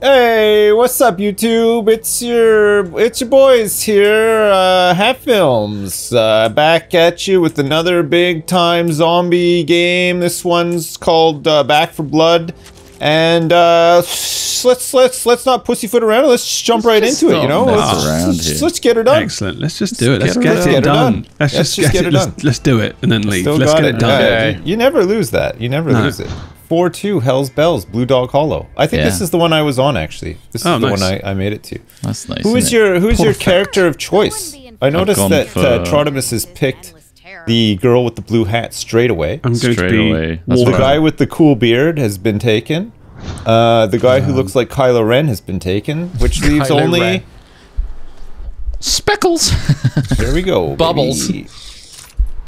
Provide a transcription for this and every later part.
Hey, what's up, YouTube? It's your it's your boys here, uh, Hat Films, uh, back at you with another big time zombie game. This one's called uh, Back for Blood, and uh, let's let's let's not pussyfoot around. Let's just jump right just into it. You know, let's, let's- let's get her done. Excellent. Let's just do it. Let's get get, it it, done. Get it done. done. Let's, Let's just just get, get it. it Let's, done. let's do it and then leave. Let's get it, it. done. Yeah, you never lose that. You never No. lose it. Four two Hell's Bells, Blue Dog Hollow. I think this is the one I was on actually. This is Oh, the nice. one I, I made it to. That's nice. Who is isn't it? your who is your character of choice? I noticed that for- uh, Trotimus has picked the girl with the blue hat straight away. I'm going Straight to be away. That's the guy I- with the cool beard has been taken. Uh, the guy who looks like Kylo Ren has been taken, which leaves Kylo only. Ren. Speckles. there we go. Bubbles. baby.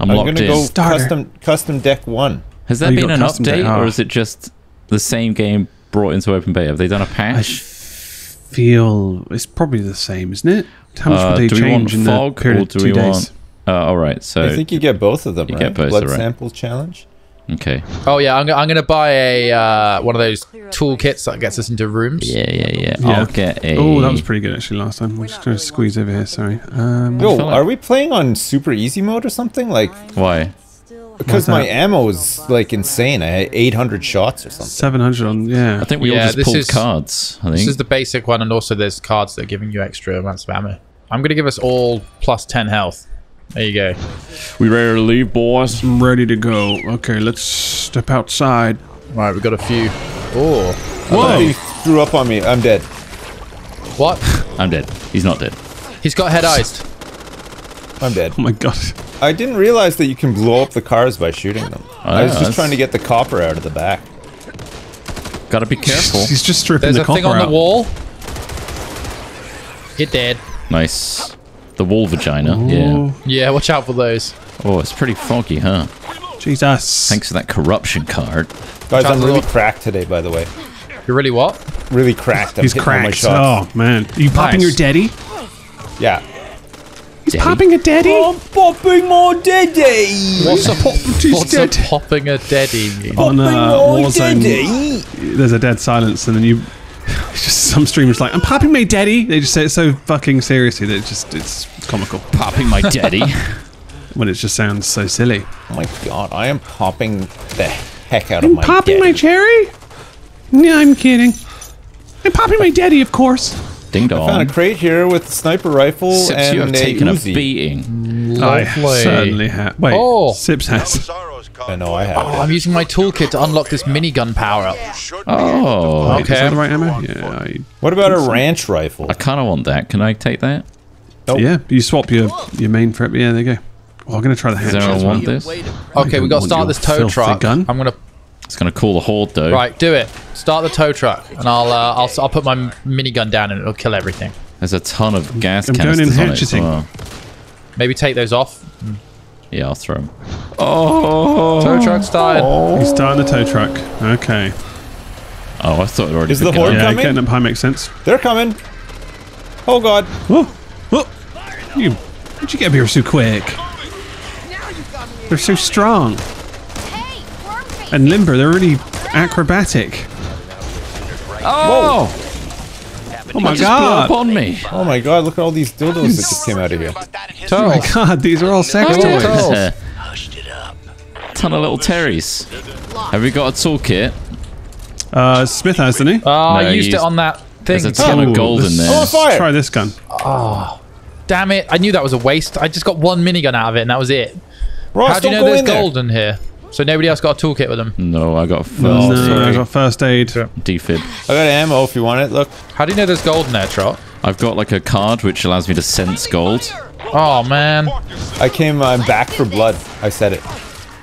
I'm I'm gonna in. go Starter. custom custom deck one. Has Oh, there you been an update, data. or Ah. is it just the same game brought into open beta? Have they done a patch? I feel it's probably the same, isn't it? How much Uh, would they do we want change in the period or of two we days? want- Uh, all right. So I think you get both of them, You right? get both, Blood right. samples challenge. okay. Oh yeah, I'm, go- I'm gonna buy a uh, one of those toolkits that gets us into rooms. Yeah, yeah, yeah. Yeah. I'll get a. Oh, that was pretty good actually last time. We're just going to squeeze over here. Sorry. Um, Yo, like- are we playing on super easy mode or something? Like, Why? Because my that? ammo is like insane. I had 800 shots or something. 700 on. Yeah. I think we Yeah, all just this pulled is- cards. I think. This is the basic one, and also there's cards that are giving you extra amounts of ammo. I'm gonna give us all plus 10 health. There you go. we ready to leave, boys? I'm ready to go. Okay, let's step outside. Right, we've got a few. Oh, Somebody threw up on me. I'm dead. what? I'm dead. He's not dead. He's got head iced. I'm dead. Oh my god. I didn't realize that you can blow up the cars by shooting them. Oh, I was yeah, just that's- trying to get the copper out of the back. Gotta be careful. He's just stripping There's the a copper thing on out. the wall. Hit dead. nice. The wall vagina. Yeah. Oh, Yeah, watch out for those. Oh, it's pretty foggy, huh? Jesus. Thanks for that corruption card. Guys, I'm a really little- cracked today, by the way. You're really what? Really cracked. I'm He's hitting all my cracked. shots. Oh man. Are you popping Nice. your daddy? Yeah. He's Daddy? popping a daddy? I'm popping more daddy. What's a, He's what's a popping a daddy mean? on uh, more Warzone, daddy. there's a dead silence, and then you. It's just some streamers like, I'm popping my daddy. They just say it so fucking seriously that it just it's comical Popping my daddy. when it just sounds so silly. Oh my god, I am popping the heck out of I'm my popping my cherry. No, I'm kidding. I'm popping my daddy, of course. Ding dong! Found a crate here with a sniper rifle Sips, you have and a taken a Uzi. beating. I certainly have. Wait, Oh. Sips has. I know I have. Oh, I'm using my toolkit to unlock this minigun power up. Oh, Wait, Is that Okay. the right ammo? Yeah. I, What about a ranch rifle? I kind of want that. Can I take that? Nope. yeah. You swap your your main for it. Yeah, there you go. Oh, I'm gonna try the Does hatchet anyone as well. want this? Okay, we got to start this tow truck. gun. I'm gonna It's gonna call the horde though. right do it. Start the tow truck, and I'll uh, I'll I'll put my minigun down, and it'll kill everything. There's a ton of gas I'm going in canisters on it as well. Maybe take those off. Yeah, I'll throw them. Oh, Tow truck started. He's starting the tow truck. Okay. oh, I thought it already. Is the horde Yeah, coming? getting up high makes sense. They're coming. Oh god. Oh, oh. You, how'd you get up here so quick? They're so strong and limber. They're really acrobatic. Oh, Oh my just god! on me. Oh my god, look at all these dildos that just came out of here. Oh my god! These are all sex Oh, toys. Turtles. ton of little terries. Have we got a toolkit? Uh, Smith has, didn't he? Oh, I No, used it on that thing. There's a ton Oh, of gold in there. Oh, fire! Try this gun. Oh, Damn it! I knew that was a waste. I just got one minigun out of it, and that was it. Ross, How do you know go there's in there. gold in here? So nobody else got a toolkit with them. No, I got first no, sorry. I got first aid. defib. I got ammo if you want it. Look. How do you know there's gold in there, Trot? I've got like a card which allows me to sense gold. Oh man. I came, I'm back for blood. I said it.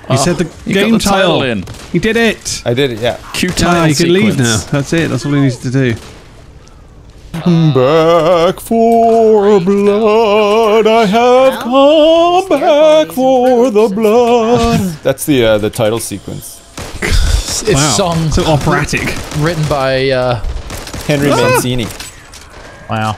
He said the You game got the title tile. in. He did it. I did it, yeah. Q Ah, tile you can leave now. That's it. That's all he needs to do. Back for blood, I have come back for the blood. That's the uh, the title sequence. It's Wow. song So operatic. written by uh Henry Mancini. wow.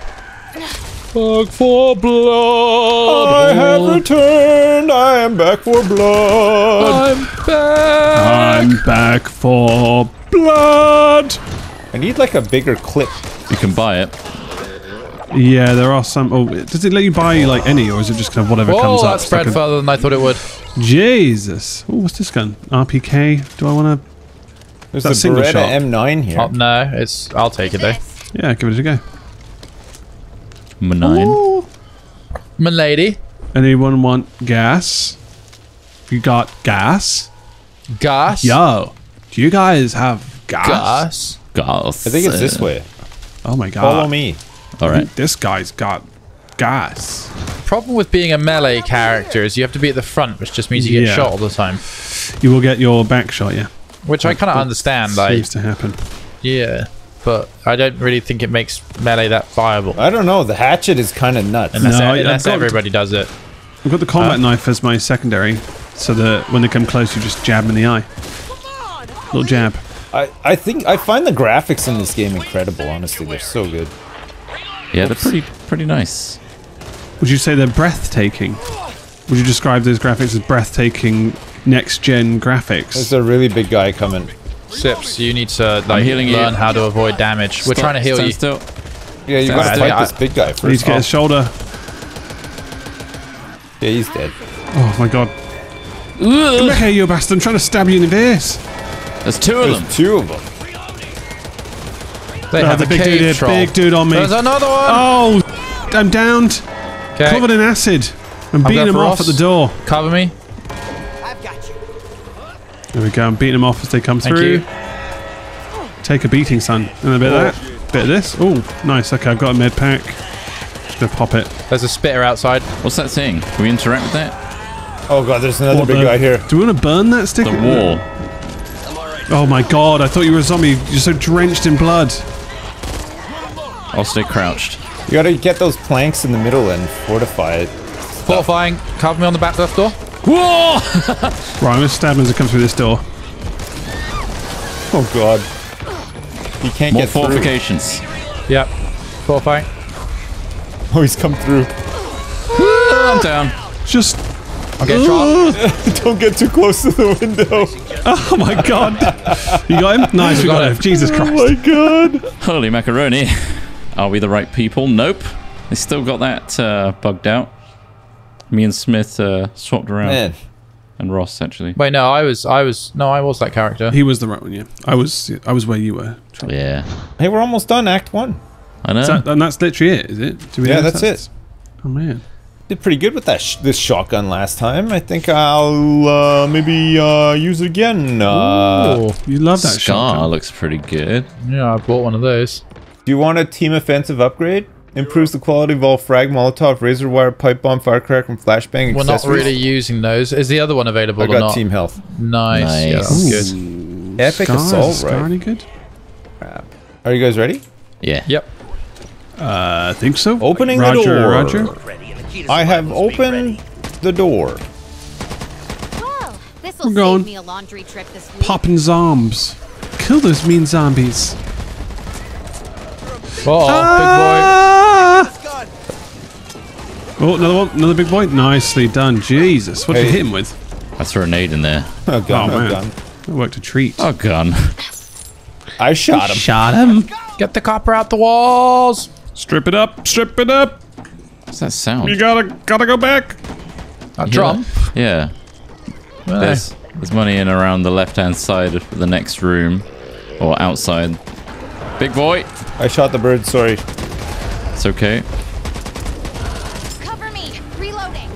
Back for blood. I have returned. I am back for blood. I'm back. I'm back for blood. I I need like a bigger clip. You can buy it. Yeah, there are some. Oh, does it let you buy like any, or is it just kind of whatever Whoa, comes oh, up? Oh, that spread Like a- further than I thought it would. Jesus. Oh, what's this gun? RPK. Do I want to? There's That a single Beretta shot. M9 here. Oh, no, it's. I'll take it though. Yeah, give it a go. Nine. Milady, Anyone want gas? You got gas? gas. Yo, do you guys have gas? Gas. Gas. I think it's this way. Oh my god. Follow me. All right. This guy's got gas. Problem with being a melee oh, character is you have to be at the front, which just means you get Yeah. shot all the time. You will get your back shot, yeah. Which I kind of understand, like, Seems to happen. yeah, but I don't really think it makes melee that viable. I don't know. The hatchet is kind of nuts. Unless, No, I- unless everybody does it. I've got the combat knife as my secondary, so that when they come close, you just jab them in the eye. Little jab. I, I think I find the graphics in this game incredible. Honestly, they're so good. Yeah, they're pretty pretty nice. Would you say they're breathtaking? Would you describe those graphics as breathtaking next-gen graphics? There's a really big guy coming. Sips, you need to like healing you. learn how to avoid damage. We're trying to heal stand you. Still. Yeah, you I gotta think fight this big guy I need first. to get Oh, his shoulder. yeah, he's dead. Oh my god. Come back here, you bastard. I'm trying to stab you in the face. There's two of them. Two of them. They Oh, have the a big cave dude here, troll. big dude on me. There's another one. Oh, I'm downed. okay, Covered in acid. I'm beating going him for off at the door. cover me. There we go. I'm beating them off as they come Thank through. you. Take a beating, son. And a bit of oh. that. Bit of this. Oh, nice. Okay, I've got a med pack. Just gonna pop it. There's a spitter outside. What's that thing? Can we interact with that? Oh god, there's another What big the- guy here. Do we want to burn that stick? The wall. Oh my god! I thought you were a zombie. You're so drenched in blood. I'll stay crouched. You gotta get those planks in the middle and fortify it. Fortifying. Cover me on the back left door. Whoa! Right, I'm gonna stab him as I come through this door. Oh god. You can't More get through. fortifications. Yep. Fortifying. Oh, he's come through. Ah, I'm down. Just. I'll get shot. Don't get too close to the window. Oh my god! you got him? Nice, we got, got him. him. Jesus Oh Christ! my god. Holy macaroni. Are we the right people? Nope. They still got that uh, bugged out. Me and Smith uh, swapped around. Man. And Ross, actually. Wait, no, I was, I was, no, I was that character. He was the right one. Yeah, I was. I was where you were. Yeah. Hey, we're almost done, Act 1. I know. That, and that's literally it, is it? Do we Yeah, know that's it. Oh man. Did pretty good with that sh this shotgun last time. I think I'll uh, maybe uh, use it again. Uh, Ooh. You love that Scar shotgun. looks pretty good. Yeah, I bought one of those. do you want a team offensive upgrade? Improves the quality of all frag, molotov, razor wire, pipe bomb, firecracker, and flashbang We're not really using those. Is the other one available I or got not? team health. Nice. Yeah, Nice. that's good. Epic Scar, assault Scar rifle. any good? Are you guys ready? Yeah. Yep. Uh, I think so. Opening the Roger, door. Roger. I have opened the door. Well, this'll We're going. me a laundry trip this week. Popping zombs. Kill those mean zombies. Oh, Ah! Big boy. Oh, another one, another big boy. Nicely done. Jesus, what did you hit him with? I threw a nade in there. Oh, gun, Oh, oh, man. gun. That worked a treat. Oh, gun. I shot him. Shot him. Get the copper out the walls. Strip it up. Strip it up. What's that sound? You gotta gotta go back. A drum. hear that? Yeah. Eh, There's, there's money in around the left-hand side of the next room. Or outside. Big boy. I shot the bird, sorry. It's okay. Cover me. Reloading.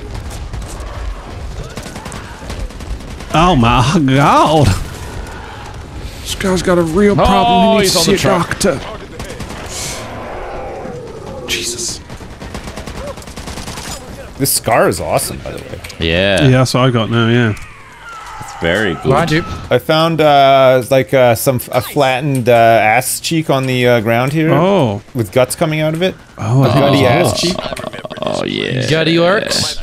Oh my god. This guy's got a real problem. Oh, he needs he's to on see the a truck. doctor. Jesus. This scar is awesome, by the way. Yeah. Yeah, that's what I got now. Yeah. It's very good. Behind you. I found uh, like uh, some a flattened uh, ass cheek on the uh, ground here Oh. with guts coming out of it. Oh. A Gutty oh. ass cheek. Oh, yeah. Gutty works.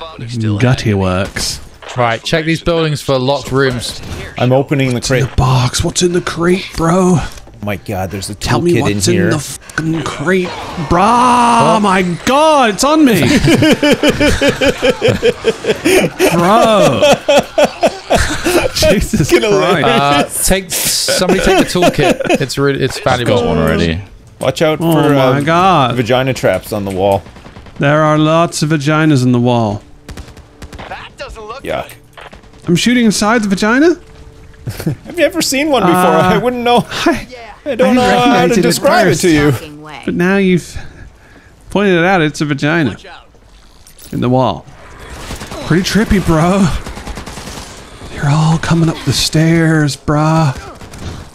Gutty works. Right, check these buildings for locked rooms. I'm opening the crate. The box. What's in the crate, bro? Oh my god, there's a Tell me toolkit what's in in, here. the f- fucking creep. Bruh, my god, it's on me. Bro. Jesus Gonna Christ. Uh, take somebody take the toolkit. It's really it's valuable. One already. Watch out Oh for my uh, god. vagina traps on the wall. There are lots of vaginas in the wall. That doesn't look. Yuck. I'm shooting inside the vagina? Have you ever seen one before? Uh, I wouldn't know. Hi. I don't I know how to it at describe it first. to you. But now you've pointed it out, it's a vagina. In the wall. Pretty trippy, bro. You're all coming up the stairs, bruh.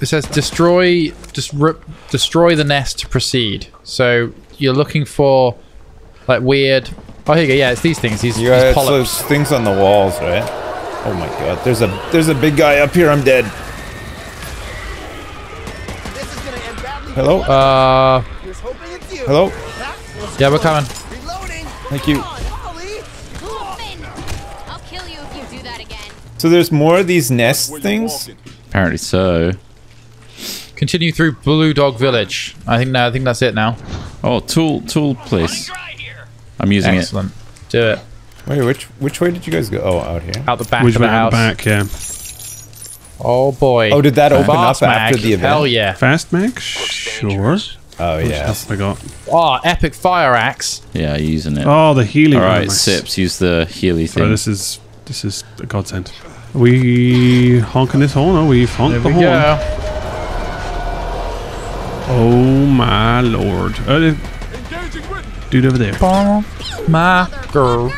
It says destroy just rip, destroy the nest to proceed. So you're looking for like weird. Oh, here you go. Yeah, it's these things. These, You these got polyps. those things on the walls, right? Oh my god, there's a there's a big guy up here. I'm dead. Hello, Uh, hello. yeah, we're coming. Thank you. Finn, I'll kill you if you do that again. So there's more of these nest things. Apparently so. Continue through Blue Dog Village. I think no, I think that's it now. Oh, tool, tool, please. I'm using Excellent. Do it Wait, which which way did you guys go? Oh, out here. out the back Which of way the out the back, yeah. Oh boy. Oh, did that open Fast up after the event? Hell yeah. Fast mag? Sure. Oh What yeah. else have I got? Oh, epic fire axe. it. Yeah, using it. Oh, the healing. All right, armor. Sips, use the Healy Oh, thing. this is this is a godsend. Are we honking this horn? Oh, we've honked There the we horn. go. Oh my lord. Uh, dude over there. My girl.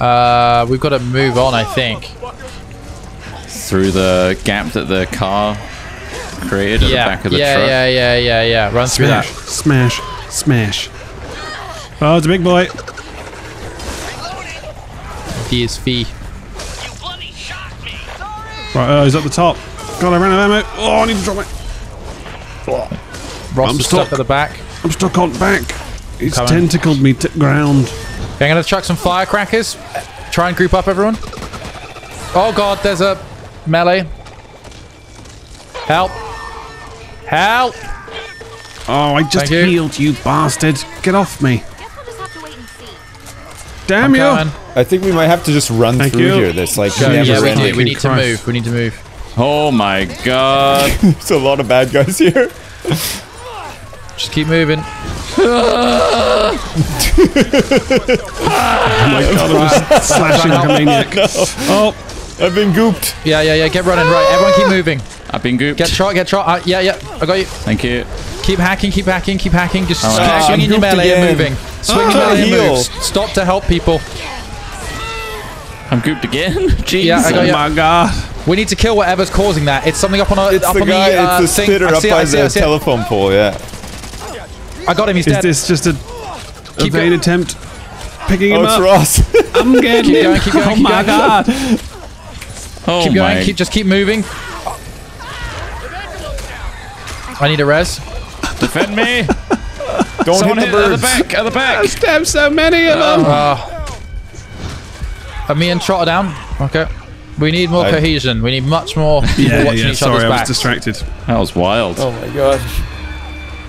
Uh, we've got to move on, I think. Through the gap that the car created at yeah, the back of the yeah, truck. yeah, yeah, yeah, yeah. yeah. Run through Smash, that. smash, smash. Oh, it's a big boy. DSV. Right, oh, he's at the top. God, I ran out of ammo. Oh, I need to drop it. Ross I'm is stuck stuck. at the back. I'm stuck on back. He's Coming. tentacled me to ground. Okay, I'm gonna chuck some firecrackers. Try and group up everyone. Oh god, there's a melee. Help. Help. Oh, I just Thank you. healed you, bastard. Get off me. Guess we'll just have to wait and see. Damn I'm you. coming. I think we might have to just run Thank through you. here. That's like Go. never Yeah, we ending. do. We need to move. We need to move. Oh my god. There's a lot of bad guys here. Just keep moving. Oh my god, I'm slashing like a maniac. Oh, I've been gooped. Yeah, yeah, yeah. Get running. Right, everyone keep moving. I've been gooped. Get trot, get trot. Uh, yeah, yeah. I got you. Thank you. Keep hacking, keep hacking, keep hacking. Just Oh, keep I'm swinging your gooped melee and moving. Swing your Ah. melee and Heal. moves. Stop to help people. I'm gooped again. Jeez. Yeah, I got oh my god. We need to kill whatever's causing that. It's something up on a, It's up the on guy. the, uh, it's the thing. spitter I up see it, by I see it, I the telephone pole. Yeah. I got him. He's Is dead. this just a Keep evade go- attempt? Picking Oh, him it's up. Ross. I'm getting Keep him. going, keep going, oh keep my going. god. oh keep going. my. Keep just keep moving. I need a res. Defend me. Don't Someone hit hit the at the back. At the back. I stabbed so many of them. Uh, me and Trotter down. Okay. We need more I- cohesion. We need much more people yeah, watching yeah, each sorry, other's I was distracted. That was wild. Oh my god.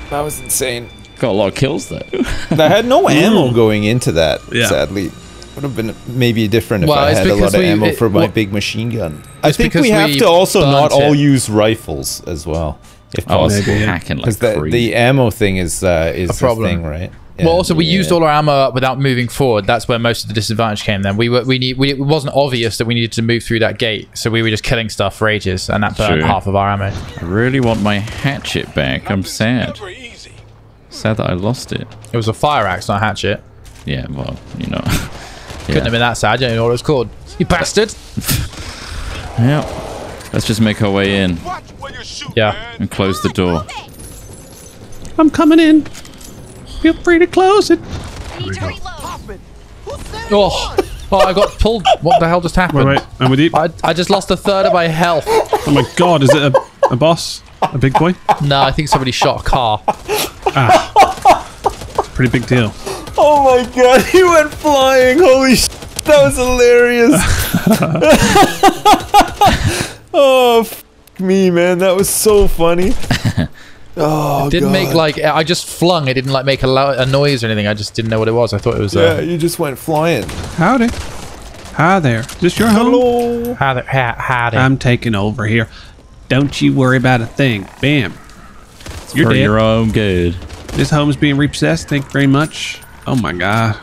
That was insane. Got a lot of kills though. I had no ammo going into that. Yeah. Sadly, would have been maybe different if I had a lot of we- ammo it- for my well, big machine gun. I think we have we to also not burnt all it. use rifles as well, if I was possible. maybe, yeah. hacking like Because the, the ammo thing is uh, is A problem. thing, right? Well, also we Yeah. used all our ammo up without moving forward. That's where most of the disadvantage came. Then we were we need we, it wasn't obvious that we needed to move through that gate, so we were just killing stuff for ages, and that burned True. half of our ammo. I really want my hatchet back. I'm sad. Sad that I lost it. It was a fire axe, not a hatchet. Yeah, well, you know. Couldn't have been that sad. You don't know what it was called. You bastard. Yeah. Let's just make our way in Yeah. and close the door. I'm coming in. Feel free to close it. To. Oh, oh, I got pulled. What the hell just happened? Wait, wait, I'm with you. I, I just lost a third of my health. Oh my god, is it a, a boss? A big boy? No, I think somebody shot a car. Pretty big deal. Oh my god, he went flying! Holy sh! That was hilarious. oh f- me, man, that was so funny. Oh, It didn't make like I just flung. It didn't like make a, lo- a noise or anything. I just didn't know what it was. I thought it was. Yeah, Uh, you just went flying. Howdy. Hi there. Is this your home? Hello. how the, how, howdy. I'm taking over here. Don't you worry about a thing. Bam. You're For dead. your own good. This home's being repossessed. Thank you very much. Oh my god.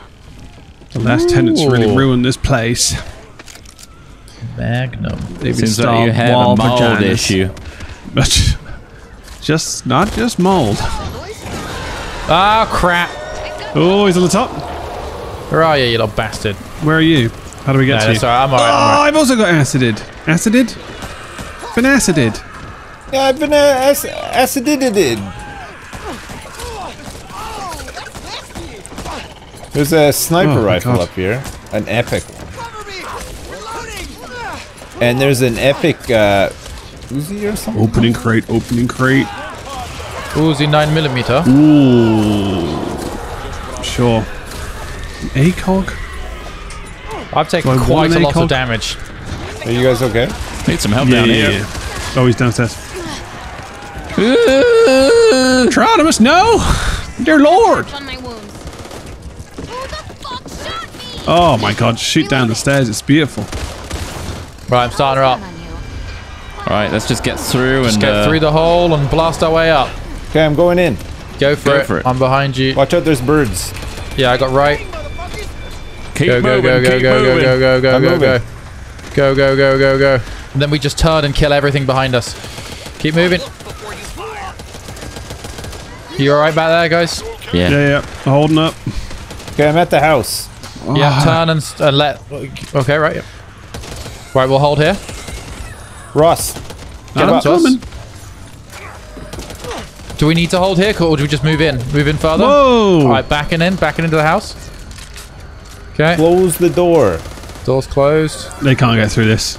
The last tenants really ruined this place. Magnum. They've Seems like you have a mold vaginas. issue. But just not just mold. Oh crap! Oh, he's on the top. Where are you, you little bastard? Where are you? How do we get No, to you? alright. I'm Oh, alright. I'm alright. I've also got acided. Acided? Been acided. Yeah, I've been uh, ac- acidited. There's a sniper Oh rifle up here, an epic one. And there's an epic uh, Uzi or something. Opening crate, opening crate. Uzi nine millimeter. Ooh. Sure. ACOG? I've taken quite a an lot of damage. Are you guys okay? Need some help down here. Oh, he's downstairs. Tronimus, no! Dear Lord! On my wounds. Who the fuck shot me? Oh my god, shoot down the stairs, it's beautiful. Right, I'm starting her up. All right, let's just get through Let's and get uh, through the hole and blast our way up. Okay, I'm going in. Go for, Go it. for it. I'm behind you. Watch out, there's birds. Yeah, I got right. keep Go, go, moving, go, go, keep go, go, moving. go, go, go, I'm go, moving. go. Go, go, go, go, go. And then we just turn and kill everything behind us. Keep moving. You alright back there, guys? Yeah. Yeah, yeah, holding up. Okay, I'm at the house. Yeah, turn and, and let. Okay, right. Yeah. Right, we'll hold here. Ross, I'm up. coming. Do we need to hold here, or do we just move in? Move in further? Whoa! Alright, backing in, backing into the house. Okay, close the door. door's closed. They can't get through this.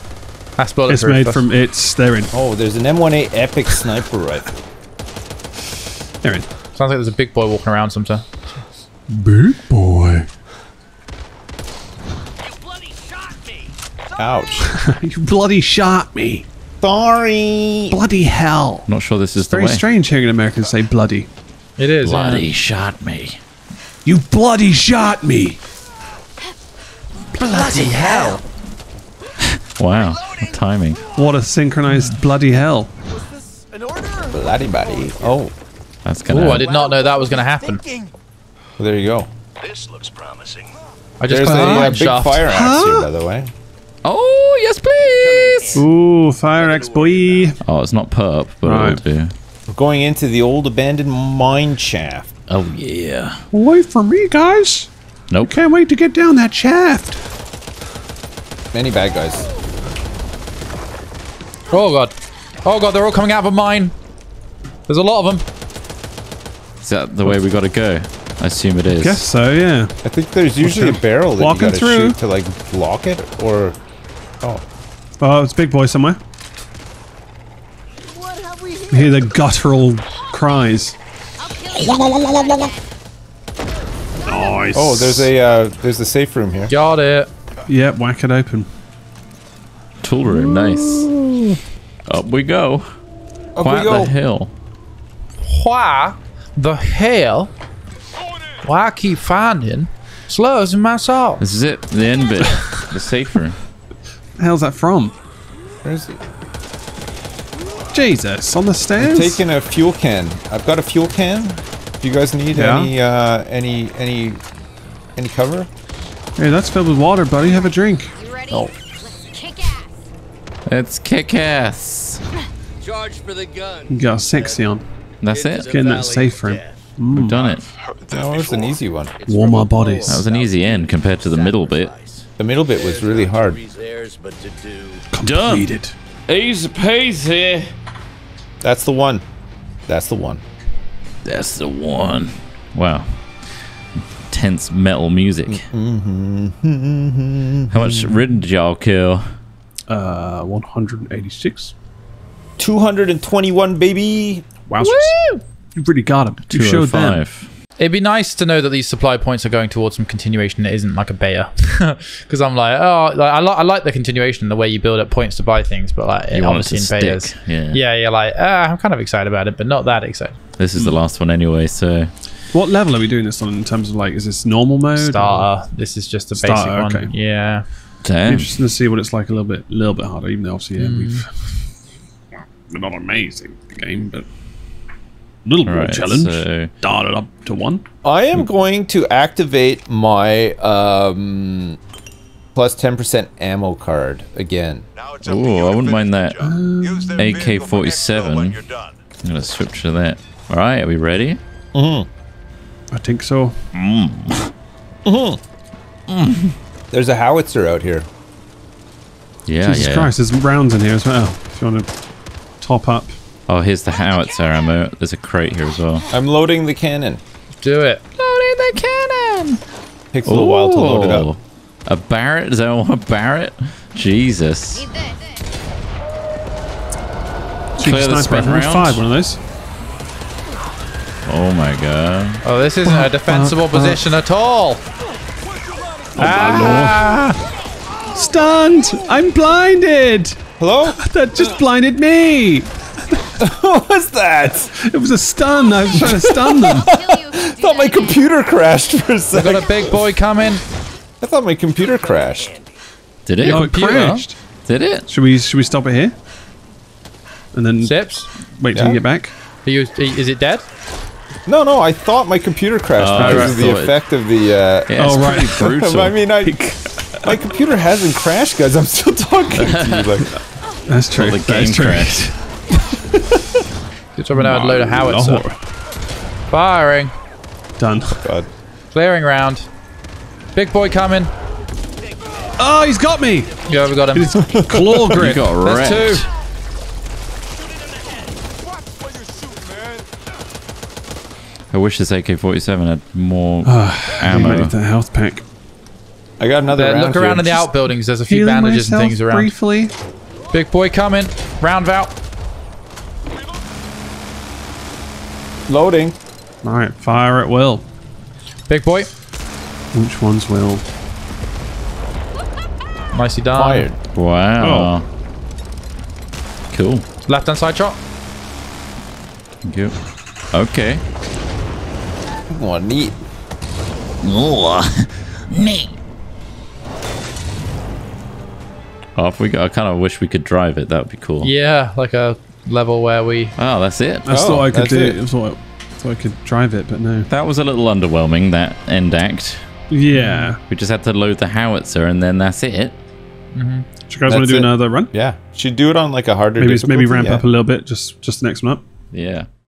That's It's made That's- from it's. They're in. Oh, there's an M18 epic sniper rifle. They're. Sounds like there's a big boy walking around sometime. Big boy. You bloody shot me. Ouch. you bloody shot me. Sorry. Bloody hell. I'm Not sure this is the Very way. strange hearing Americans say bloody. It is. yeah. Bloody shot me. You bloody shot me. Bloody, bloody hell. wow, what timing. What a synchronized bloody hell. Bloody buddy. Oh, That's gonna. Ooh, I did not know that was going to happen. well, there you go. This looks promising. I just There's clicked a the uh, mine big shaft. fire axe here, by the way. Oh yes, please. Ooh, fire axe boy. Oh, it's not perp, but Right. it'll do. We're going into the old abandoned mine shaft. Oh yeah. Wait for me, guys. Nope. Can't wait to get down that shaft. Many bad guys. Oh, God. Oh, God, they're all coming out of a mine. There's a lot of them. Is that the way we gotta go? I assume it is. Guess so, yeah. I think there's usually a barrel that Walking you gotta through. shoot to like block it, or oh, Oh, it's big boy somewhere. You hear the guttural cries. I'll kill you. Nice. oh, there's a uh, there's a safe room here. Got it. Yep, whack it open. Tool room, nice. Up we go. Up Quite we go. the hill. Why the hell? Why I keep finding slugs in my salt? This is it. The end bit. the safer. room. The hell's that from? Where's it? Jesus, on the I'm stairs? taking a fuel can. I've got a fuel can. Do you guys need Yeah. any uh, any any any cover? Hey, that's filled with water, buddy. Have a drink. You ready? Oh. Let's kick ass. It's kick ass. Charge for the gun. You got a sexy on. That's it. the Get in that valley safe of room. death. We've done it. That it was an easy one. Warm our bodies. That was an easy end compared to the middle bit. The middle bit was really hard. Theirs, but to do. Done. Easy peasy. That's the one. That's the one. That's the one. Wow. Tense metal music. How much ridden did y'all kill? Uh, 186. 221 baby. Wowzers. You really got him. You showed them. It'd be nice to know that these supply points are going towards some continuation that isn't like a beta. Because I'm like, oh, like, I, li- I like the continuation, the way you build up points to buy things, but like, You want it obviously to in betas. stick, yeah. yeah, you're like, ah, I'm kind of excited about it, but not that excited. This is the last one anyway, so What level are we doing this on in terms of like, is this normal mode? or- This is just a basic Starter, one. okay. Yeah. damn. Interesting to see what it's like a little bit, little bit harder. Even though obviously, yeah, we've we're not amazing the game, but a little more Right, challenge. so- Started up to one. I am going to activate my um, plus 10% ammo card again. Now Ooh, I wouldn't mind that. the job. Use their vehicle for exfil AK-47. when you're done. I'm gonna switch to that. All right, are we ready? Mhm. I think so. There's a howitzer out here. Yeah, Jesus yeah. Christ, there's rounds in here as well. If you want to top up. Oh, here's the howitzer ammo. There's a crate here as well. I'm loading the cannon. Do it. Loading the cannon. Takes a little while to load it up. A Barrett? Is that one a Barrett? Jesus. Need this. Clear the sniper sprint round. Five, one of those. Oh my god. Oh, this isn't a defensible position at all. Oh, ah! Stunned! I'm blinded! Hello? That just blinded me! what was that? It was a stun. I was trying to stun them. Kill you if you I thought my computer crashed for a second. Got second. a big boy coming. I thought my computer crashed. Did it? Oh, it crashed. Did it? Should we should we stop it here? And then Sips. wait till Yeah. you get back? Are you, is it dead? No, no, I thought my computer crashed Oh, because of the Thought it- effect of the. Uh, Yeah, it's Oh, right. brutal. I mean, I, my computer hasn't crashed, guys. I'm still talking to you. Like, That's true. the That game is true. crashed. Good job I know I'd load a howitzer. Oh, Firing. Done. God. Clearing round. Big boy coming. Oh, he's got me! Yeah, we got him. His claw You grip. got That's wrecked. two. I wish this AK-47 had more I ammo. need that health pack. I got another There, round look around here. in the outbuildings. There's a few bandages and things around. briefly. Big boy coming. Round out. Loading. All right, fire at will. Big boy. Which ones will? Nicely done. Fired. Wow. Oh. Cool. Left hand side shot. Thank you. Okay. Oh, neat. Oh, if we go, I kind of wish we could drive it. That would be cool. Yeah, like a level where we. Oh, that's it. I Oh, thought I could do it. it. I thought, thought I could drive it, but no. That was a little underwhelming. That end act. Yeah. We just had to load the howitzer, and then that's it. Mm-hmm. Do you guys want to do it. another run? Yeah. Should do it on like a harder Maybe maybe ramp yeah. up a little bit, just just the next one up. Yeah.